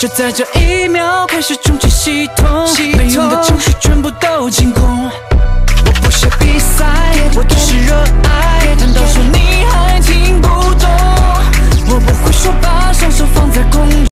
就在这一秒开始重启系统，没用的情绪全部都清空。我不屑比赛，我只是热爱。难道说你还听不懂？我不会说拜。